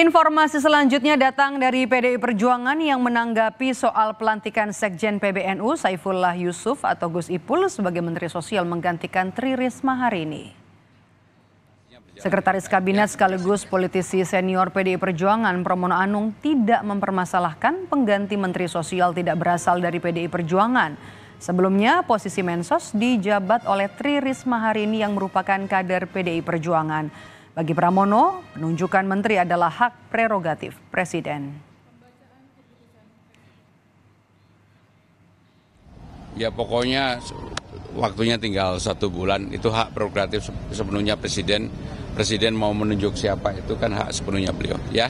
Informasi selanjutnya datang dari PDI Perjuangan yang menanggapi soal pelantikan Sekjen PBNU Saifullah Yusuf atau Gus Ipul sebagai Menteri Sosial menggantikan Tri Risma hari ini. Sekretaris Kabinet sekaligus politisi senior PDI Perjuangan Pramono Anung tidak mempermasalahkan pengganti Menteri Sosial tidak berasal dari PDI Perjuangan. Sebelumnya posisi Mensos dijabat oleh Tri Risma hari ini yang merupakan kader PDI Perjuangan. Bagi Pramono, penunjukan menteri adalah hak prerogatif Presiden. Ya pokoknya waktunya tinggal satu bulan itu hak prerogatif sepenuhnya presiden. Presiden mau menunjuk siapa itu kan hak sepenuhnya beliau. Ya.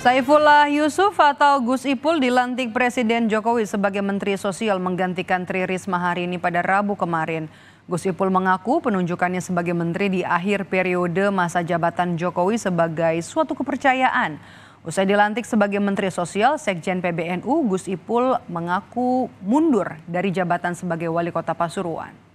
Saifullah Yusuf atau Gus Ipul dilantik Presiden Jokowi sebagai Menteri Sosial menggantikan Tri Risma hari ini pada Rabu kemarin. Gus Ipul mengaku penunjukannya sebagai menteri di akhir periode masa jabatan Jokowi sebagai suatu kepercayaan. Usai dilantik sebagai Menteri Sosial, Sekjen PBNU Gus Ipul mengaku mundur dari jabatan sebagai Wali Kota Pasuruan.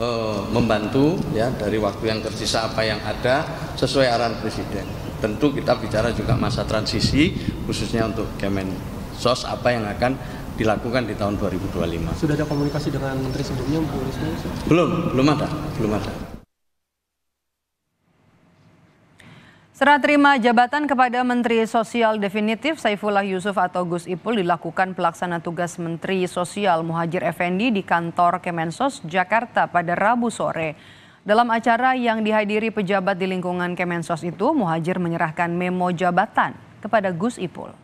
Uh, membantu ya dari waktu yang tersisa apa yang ada sesuai arahan presiden. Tentu kita bicara juga masa transisi khususnya untuk Kemensos apa yang akan dilakukan di tahun 2025. Sudah ada komunikasi dengan menteri sebelumnya Bu Risma? Belum, belum ada, belum ada. Serah terima jabatan kepada Menteri Sosial definitif Saifullah Yusuf atau Gus Ipul dilakukan pelaksana tugas Menteri Sosial Muhajir Effendi di kantor Kemensos Jakarta pada Rabu sore. Dalam acara yang dihadiri pejabat di lingkungan Kemensos itu, Muhajir menyerahkan memo jabatan kepada Gus Ipul.